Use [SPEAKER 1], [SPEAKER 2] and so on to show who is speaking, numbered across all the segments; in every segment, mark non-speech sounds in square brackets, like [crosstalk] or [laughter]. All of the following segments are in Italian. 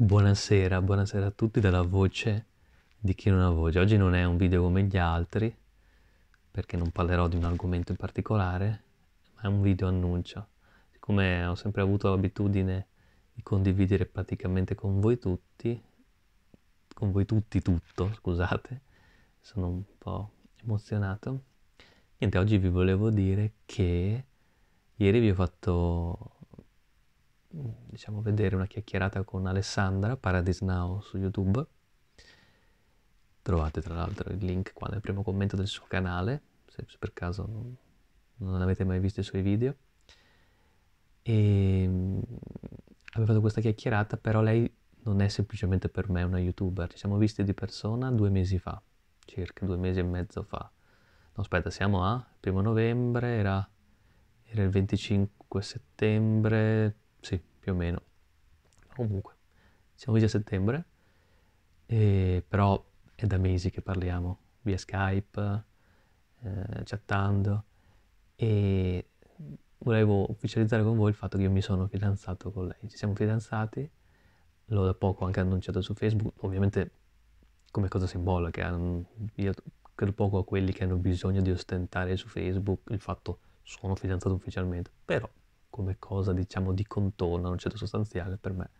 [SPEAKER 1] Buonasera, buonasera a tutti dalla voce di chi non ha voce. Oggi non è un video come gli altri, perché non parlerò di un argomento in particolare, ma è un video annuncio. Siccome ho sempre avuto l'abitudine di condividere praticamente con voi tutti, con voi tutti tutto, scusate, sono un po' emozionato. Niente, oggi vi volevo dire che ieri vi ho fatto diciamo, vedere una chiacchierata con Alessandra, Paradise Now su YouTube. Trovate tra l'altro il link qua nel primo commento del suo canale, se per caso non, non avete mai visto i suoi video. E mm, avevo fatto questa chiacchierata, però lei non è semplicemente per me una youtuber. Ci siamo visti di persona due mesi fa, circa due mesi e mezzo fa. No, aspetta, siamo a primo novembre, era, era il 25 settembre, sì, più o meno. Comunque, siamo visti a settembre, e, però è da mesi che parliamo via Skype, eh, chattando e volevo ufficializzare con voi il fatto che io mi sono fidanzato con lei. Ci siamo fidanzati, l'ho da poco anche annunciato su Facebook, ovviamente come cosa simbolica. Io credo poco a quelli che hanno bisogno di ostentare su Facebook il fatto sono fidanzato ufficialmente, però come cosa diciamo di contorno, non certo sostanziale, per me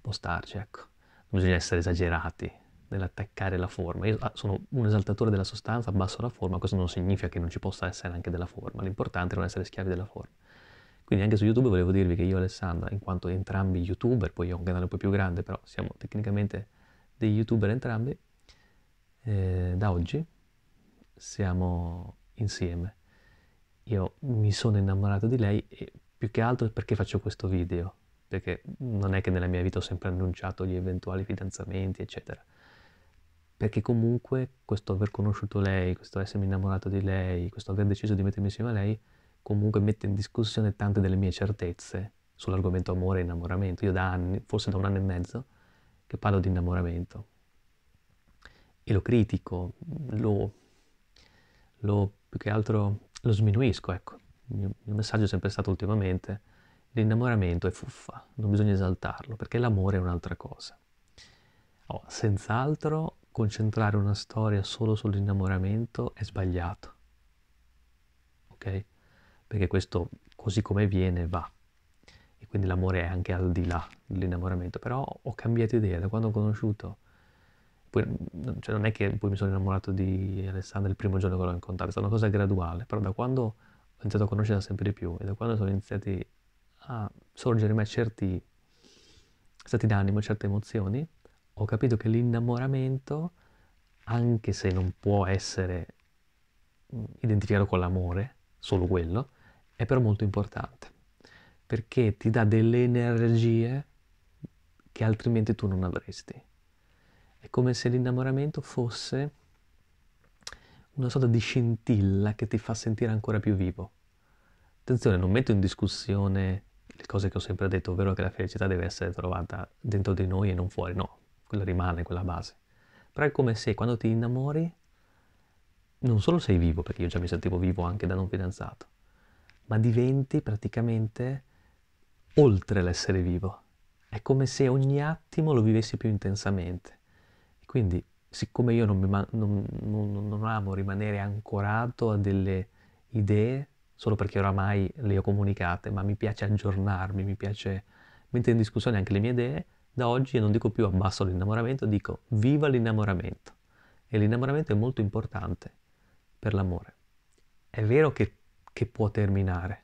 [SPEAKER 1] può starci, ecco. Non bisogna essere esagerati nell'attaccare la forma. Io ah, sono un esaltatore della sostanza, abbasso la forma, questo non significa che non ci possa essere anche della forma, l'importante è non essere schiavi della forma. Quindi anche su YouTube volevo dirvi che io e Alessandra, in quanto entrambi youtuber, poi ho un canale un po' più grande, però siamo tecnicamente dei youtuber entrambi, eh, da oggi siamo insieme. Io mi sono innamorato di lei e più che altro perché faccio questo video, perché non è che nella mia vita ho sempre annunciato gli eventuali fidanzamenti, eccetera. Perché comunque questo aver conosciuto lei, questo essermi innamorato di lei, questo aver deciso di mettermi insieme a lei, comunque mette in discussione tante delle mie certezze sull'argomento amore e innamoramento. Io da anni, forse da un anno e mezzo, che parlo di innamoramento. E lo critico, lo, lo più che altro lo sminuisco, ecco il mio, il mio messaggio è sempre stato ultimamente, l'innamoramento è fuffa, non bisogna esaltarlo, perché l'amore è un'altra cosa. Oh, senz'altro concentrare una storia solo sull'innamoramento è sbagliato, ok? Perché questo così come viene va. E quindi l'amore è anche al di là dell'innamoramento. Però ho cambiato idea da quando ho conosciuto poi, cioè non è che poi mi sono innamorato di Alessandra il primo giorno che l'ho incontrata, è stata una cosa graduale, però da quando iniziato a conoscerla sempre di più e da quando sono iniziati a sorgere in me certi stati d'animo, certe emozioni, ho capito che l'innamoramento, anche se non può essere identificato con l'amore, solo quello, è però molto importante, perché ti dà delle energie che altrimenti tu non avresti. È come se l'innamoramento fosse una sorta di scintilla che ti fa sentire ancora più vivo. Attenzione, non metto in discussione le cose che ho sempre detto, ovvero che la felicità deve essere trovata dentro di noi e non fuori, no, quella rimane, quella base. Però è come se quando ti innamori non solo sei vivo, perché io già mi sentivo vivo anche da non fidanzato, ma diventi praticamente oltre l'essere vivo. È come se ogni attimo lo vivessi più intensamente. Quindi siccome io non, ma- non, non, non, amo rimanere ancorato a delle idee solo perché oramai le ho comunicate, ma mi piace aggiornarmi, mi piace mettere in discussione anche le mie idee, da oggi non dico più abbasso l'innamoramento, dico viva l'innamoramento. E l'innamoramento è molto importante per l'amore. È vero che, che può terminare,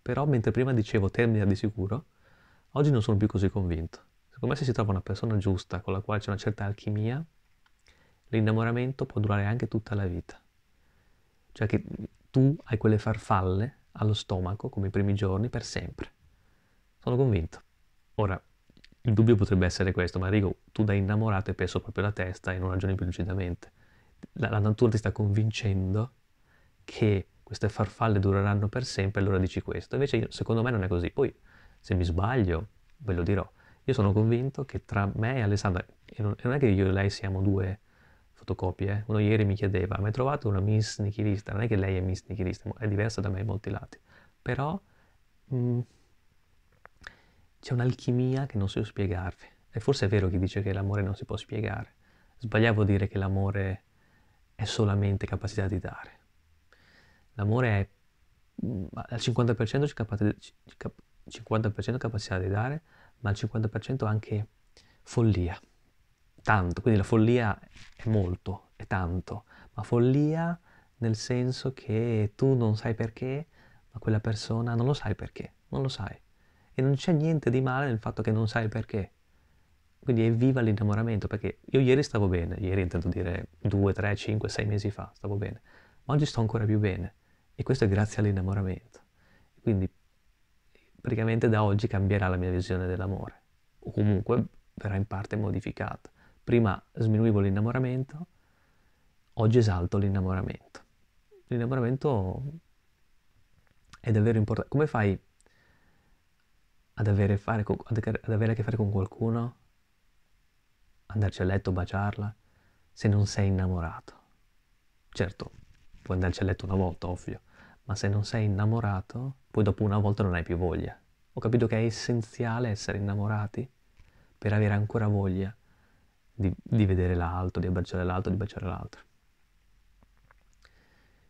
[SPEAKER 1] però mentre prima dicevo termina di sicuro, oggi non sono più così convinto. Secondo me se si trova una persona giusta con la quale c'è una certa alchimia, l'innamoramento può durare anche tutta la vita. Cioè che tu hai quelle farfalle allo stomaco, come i primi giorni, per sempre. Sono convinto. Ora, il dubbio potrebbe essere questo, ma Rigo, tu da innamorato hai perso proprio la testa e non ragioni più lucidamente. La, la natura ti sta convincendo che queste farfalle dureranno per sempre, allora dici questo. Invece io, secondo me non è così. Poi, se mi sbaglio, ve lo dirò. Io sono convinto che tra me e Alessandra, e non, e non è che io e lei siamo due fotocopie. Eh. Uno ieri mi chiedeva, ma hai trovato una Miss Nichilista? Non è che lei è Miss Nichilista, è diversa da me in molti lati. Però mh, mm, c'è un'alchimia che non so spiegarvi. E forse è vero chi dice che l'amore non si può spiegare. Sbagliavo a dire che l'amore è solamente capacità di dare. L'amore è mm, al 50% capacità, 50% capacità di dare, ma al 50% anche follia. Tanto, quindi la follia è molto, è tanto, ma follia nel senso che tu non sai perché, ma quella persona non lo sai perché, non lo sai. E non c'è niente di male nel fatto che non sai perché. Quindi è viva l'innamoramento, perché io ieri stavo bene, ieri intendo dire 2, 3, 5, 6 mesi fa, stavo bene, ma oggi sto ancora più bene. E questo è grazie all'innamoramento. Quindi praticamente da oggi cambierà la mia visione dell'amore, o comunque verrà in parte modificata. Prima sminuivo l'innamoramento, oggi esalto l'innamoramento. L'innamoramento è davvero importante. Come fai ad avere, fare, ad avere a che fare con qualcuno andarci a letto, baciarla, se non sei innamorato. Certo, puoi andarci a letto una volta, ovvio, ma se non sei innamorato, poi dopo una volta non hai più voglia. Ho capito che è essenziale essere innamorati per avere ancora voglia di, di vedere l'altro, di abbracciare l'altro, di baciare l'altro.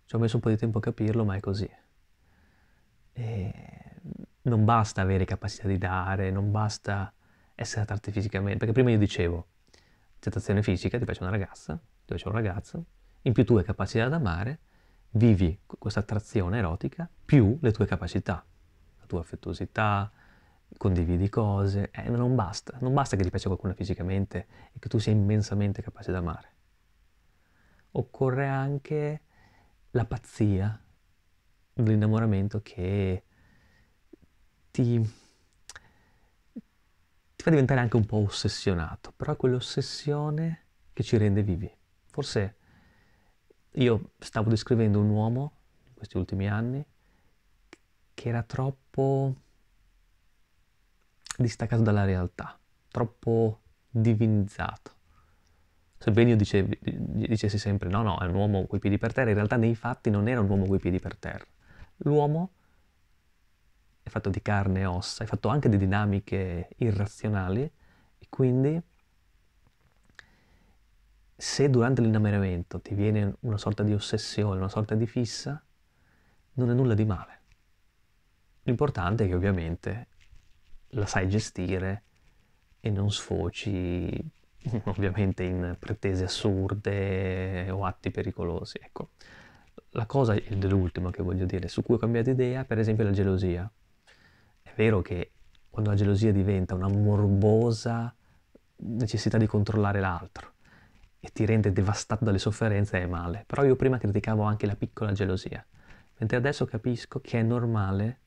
[SPEAKER 1] Ci ho messo un po' di tempo a capirlo, ma è così. E non basta avere capacità di dare, non basta essere attratti fisicamente, perché prima io dicevo, accettazione fisica, ti piace una ragazza, ti piace un ragazzo, in più tu hai capacità d'amare, vivi questa attrazione erotica, più le tue capacità, la tua affettuosità, condividi cose, eh, non basta, non basta che ti piaccia qualcuno fisicamente e che tu sia immensamente capace d'amare. Occorre anche la pazzia dell'innamoramento che ti fa diventare anche un po' ossessionato, però è quell'ossessione che ci rende vivi. Forse io stavo descrivendo un uomo in questi ultimi anni che era troppo distaccato dalla realtà, troppo divinizzato. Sebbene io dicevi, dicessi sempre no, no, è un uomo coi piedi per terra, in realtà nei fatti non era un uomo coi piedi per terra. L'uomo è fatto di carne e ossa, è fatto anche di dinamiche irrazionali e quindi se durante l'innamoramento ti viene una sorta di ossessione, una sorta di fissa, non è nulla di male. L'importante è che ovviamente la sai gestire e non sfoci [laughs] ovviamente in pretese assurde o atti pericolosi. Ecco, la cosa dell'ultimo che voglio dire, su cui ho cambiato idea, per esempio la gelosia vero che quando la gelosia diventa una morbosa necessità di controllare l'altro e ti rende devastato dalle sofferenze è male. Però io prima criticavo anche la piccola gelosia, mentre adesso capisco che è normale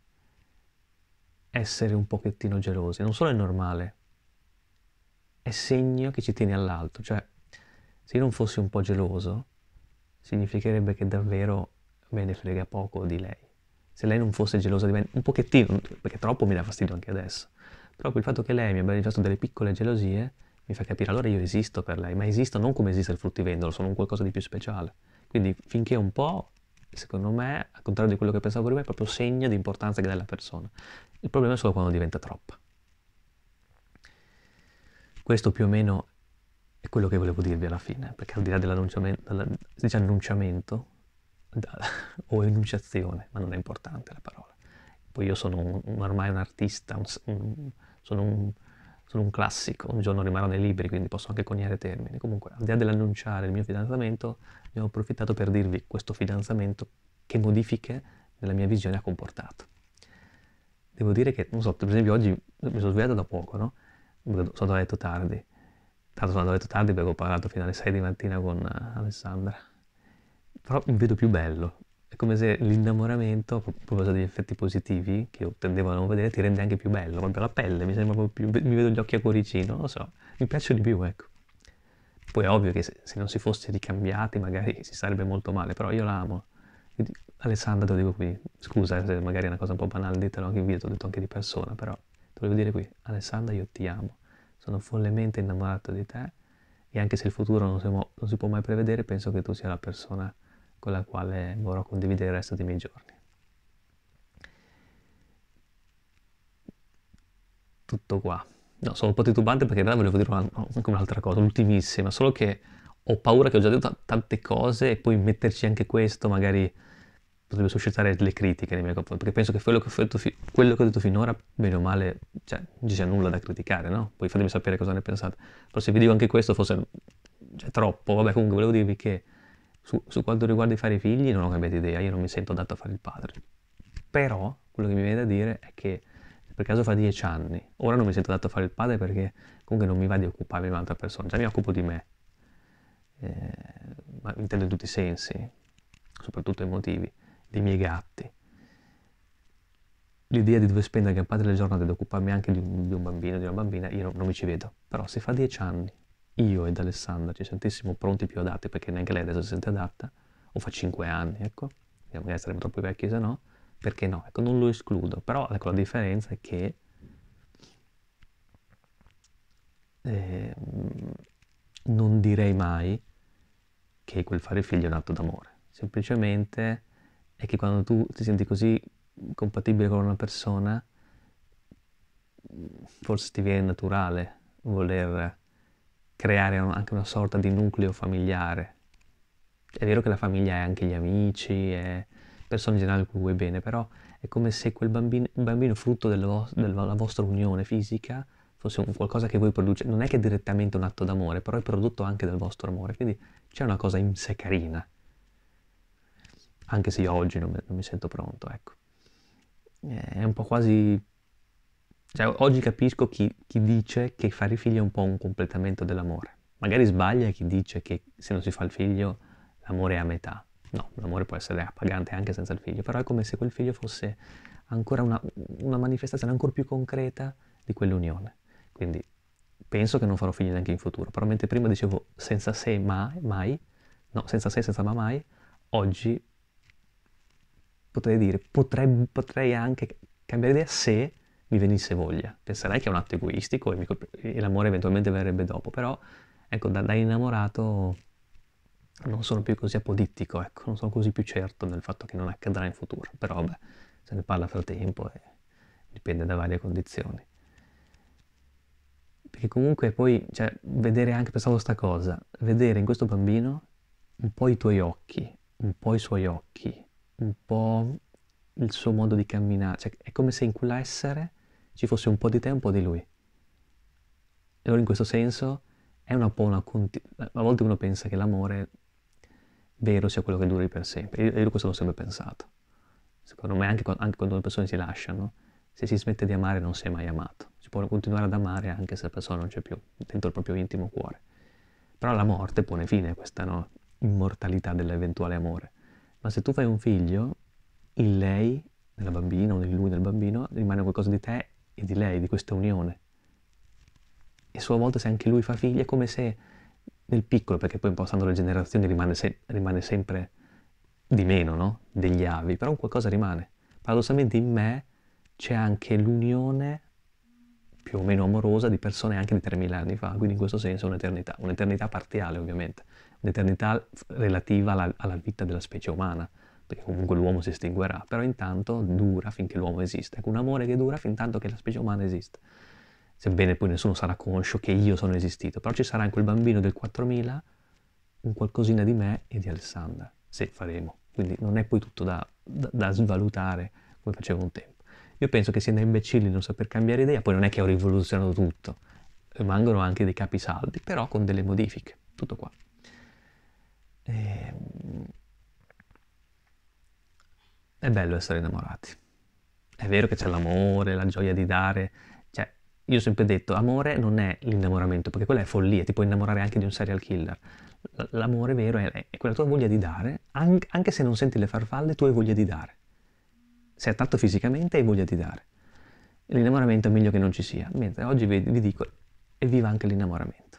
[SPEAKER 1] essere un pochettino gelosi. Non solo è normale, è segno che ci tieni all'alto. Cioè, se io non fossi un po' geloso, significherebbe che davvero me ne frega poco di lei se lei non fosse gelosa di me, un pochettino, perché troppo mi dà fastidio anche adesso, però il fatto che lei mi abbia manifestato delle piccole gelosie mi fa capire, allora io esisto per lei, ma esisto non come esiste il fruttivendolo, sono un qualcosa di più speciale. Quindi finché un po', secondo me, al contrario di quello che pensavo prima, è proprio segno di importanza che dà la persona. Il problema è solo quando diventa troppa. Questo più o meno è quello che volevo dirvi alla fine, perché al di là dell'annunciamento, si dice annunciamento, [laughs] o enunciazione, ma non è importante la parola. Poi io sono un, ormai un artista, un, un, sono, un, sono, un, classico, un giorno rimarrò nei libri, quindi posso anche coniare termini. Comunque, al di là dell'annunciare il mio fidanzamento, ne ho approfittato per dirvi questo fidanzamento che modifiche nella mia visione ha comportato. Devo dire che, non so, per esempio oggi mi sono svegliato da poco, no? Sono andato a letto tardi. Tanto sono andato a letto tardi perché ho parlato fino alle 6 di mattina con Alessandra però mi vedo più bello. Come se l'innamoramento, a proposito degli effetti positivi, che io tendevo a non vedere, ti rende anche più bello. Proprio la pelle, mi sembra più, mi vedo gli occhi a cuoricino, non lo so, mi piace di più, ecco. Poi è ovvio che se, se non si fosse ricambiati magari si sarebbe molto male, però io l'amo. Quindi, Alessandra te lo dico qui, scusa se magari è una cosa un po' banale, ditelo anche in video, te l'ho detto anche di persona, però te lo devo dire qui, Alessandra io ti amo, sono follemente innamorato di te e anche se il futuro non si, non si può mai prevedere, penso che tu sia la persona con la quale vorrò condividere il resto dei miei giorni. Tutto qua. No, sono un po' titubante perché in realtà volevo dire anche un'altra cosa, l'ultimissima, solo che ho paura che ho già detto tante cose e poi metterci anche questo magari potrebbe suscitare le critiche nei miei confronti, perché penso che quello che ho detto, fi- quello che ho detto finora, bene o male, cioè, non ci sia nulla da criticare, no? Poi fatemi sapere cosa ne pensate. Però se vi dico anche questo forse cioè, troppo, vabbè comunque volevo dirvi che su, su quanto riguarda i fare figli non ho cambiato idea, io non mi sento adatto a fare il padre. Però quello che mi viene da dire è che per caso fa dieci anni, ora non mi sento adatto a fare il padre perché comunque non mi va di occuparmi di un'altra persona, già mi occupo di me, eh, ma intendo in tutti i sensi, soprattutto emotivi, dei miei gatti. L'idea di dover spendere gran parte delle giornate ad occuparmi anche di un, di un bambino, di una bambina, io non, non mi ci vedo. Però se fa dieci anni io ed Alessandra ci sentissimo pronti più adatti, perché neanche lei adesso si sente adatta, o fa cinque anni, ecco, magari saremo troppo vecchi se no, perché no? Ecco, non lo escludo, però ecco, la differenza è che eh, non direi mai che quel fare figlio è un atto d'amore, semplicemente è che quando tu ti senti così compatibile con una persona, forse ti viene naturale voler creare anche una sorta di nucleo familiare. È vero che la famiglia è anche gli amici, è persone in generale cui vuoi bene, però è come se quel bambino, bambino frutto della, vo- della vostra unione fisica fosse qualcosa che voi produce, non è che è direttamente un atto d'amore, però è prodotto anche dal vostro amore, quindi c'è una cosa in sé carina, anche se io oggi non, non mi sento pronto, ecco. È un po' quasi... Cioè, oggi capisco chi, chi dice che fare figli è un po' un completamento dell'amore. Magari sbaglia chi dice che se non si fa il figlio l'amore è a metà. No, l'amore può essere appagante anche senza il figlio, però è come se quel figlio fosse ancora una, una manifestazione ancora più concreta di quell'unione. Quindi penso che non farò figli neanche in futuro, però mentre prima dicevo senza se mai, mai, no, senza se, senza ma mai, oggi potrei dire, potrei, potrei anche cambiare idea se mi venisse voglia. Penserei che è un atto egoistico e, mi, e l'amore eventualmente verrebbe dopo, però ecco, da, da innamorato non sono più così apodittico, ecco, non sono così più certo del fatto che non accadrà in futuro, però vabbè, se ne parla fra tempo e dipende da varie condizioni. Perché comunque poi, cioè, vedere anche, pensavo sta cosa, vedere in questo bambino un po' i tuoi occhi, un po' i suoi occhi, un po' il suo modo di camminare, cioè è come se in quell'essere ci fosse un po' di te e un po' di lui. E allora in questo senso è un po' una... Conti- a volte uno pensa che l'amore vero sia quello che duri per sempre. Io, io questo l'ho sempre pensato. Secondo me anche, anche quando le persone si lasciano, se si smette di amare non si è mai amato. Si può continuare ad amare anche se la persona non c'è più, dentro il proprio intimo cuore. Però la morte pone fine a questa no, immortalità dell'eventuale amore. Ma se tu fai un figlio, in lei, nella bambina o in lui nel bambino, rimane qualcosa di te e di lei, di questa unione. E a sua volta se anche lui fa figli è come se nel piccolo, perché poi passando le generazioni rimane, se- rimane sempre di meno, no? Degli avi, però qualcosa rimane. Paradossalmente in me c'è anche l'unione più o meno amorosa di persone anche di 3.000 anni fa, quindi in questo senso un'eternità, un'eternità parziale ovviamente, un'eternità relativa alla, alla vita della specie umana, perché comunque l'uomo si estinguerà, però intanto dura finché l'uomo esiste, ecco un amore che dura fin tanto che la specie umana esiste sebbene poi nessuno sarà conscio che io sono esistito, però ci sarà in quel bambino del 4000 un qualcosina di me e di Alessandra, se faremo. Quindi non è poi tutto da, da, da svalutare come facevo un tempo. Io penso che sia da imbecilli non saper cambiare idea, poi non è che ho rivoluzionato tutto, rimangono anche dei capisaldi, però con delle modifiche, tutto qua. Ehm, è bello essere innamorati. È vero che c'è l'amore, la gioia di dare, io ho sempre detto, amore non è l'innamoramento, perché quella è follia, ti puoi innamorare anche di un serial killer. L'amore vero è, è quella tua voglia di dare, anche se non senti le farfalle, tu hai voglia di dare. Sei attratto fisicamente hai voglia di dare. L'innamoramento è meglio che non ci sia, mentre oggi vi, vi dico, evviva anche l'innamoramento.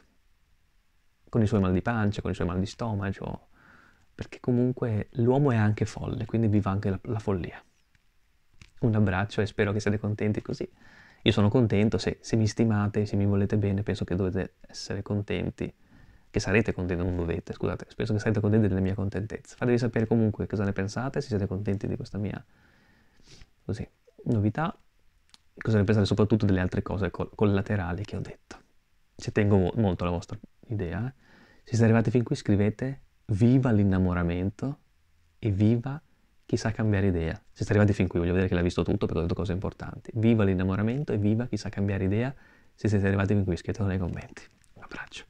[SPEAKER 1] Con i suoi mal di pancia, con i suoi mal di stomaco, perché comunque l'uomo è anche folle, quindi viva anche la, la follia. Un abbraccio e spero che siate contenti così. Io sono contento, se, se, mi stimate, se mi volete bene, penso che dovete essere contenti, che sarete contenti, non dovete, scusate, penso che sarete contenti della mia contentezza. Fatevi sapere comunque cosa ne pensate, se siete contenti di questa mia, così, novità. cosa ne pensate soprattutto delle altre cose collaterali che ho detto. Ci tengo molto alla vostra idea. Eh? Se siete arrivati fin qui scrivete viva l'innamoramento e viva chi sa cambiare idea. Se siete arrivati fin qui voglio vedere che l'ha visto tutto perché ho detto cose importanti. Viva l'innamoramento e viva chi sa cambiare idea. Se siete arrivati fin qui scrivetelo nei commenti. Un abbraccio.